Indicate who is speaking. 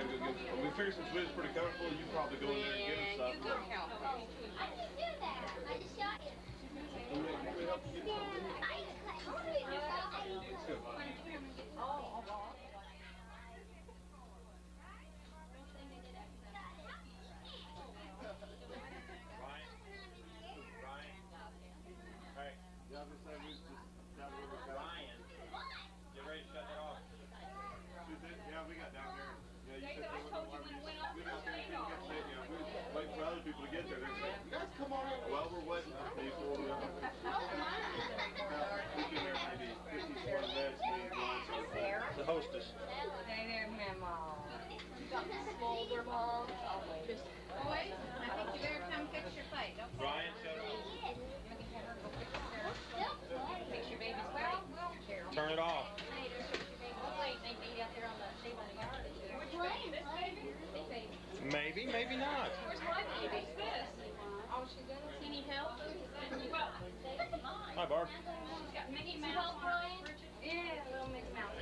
Speaker 1: We figured since Wiz is pretty comfortable, you probably go in there and get him stuff. People to get there. They said, you guys come on in. Well, we're waiting for people. We got- We've been there maybe fifty, twenty minutes, me and Brian, so-
Speaker 2: Sarah?
Speaker 3: The hostess.
Speaker 2: Hey there, Mama. Uh, got the smolder mom. Just
Speaker 4: Boys, I think you better come fix your plate, okay?
Speaker 3: Ryan, shut it
Speaker 2: fix your baby's well, well, Carol.
Speaker 3: Turn it off.
Speaker 2: Later, fix your baby's plate. They eat out there on the table in the garden. Big baby.
Speaker 3: Maybe, maybe not. Hi, Barb.
Speaker 4: She's got Mickey Mouse. Yeah, little Mickey Mouse.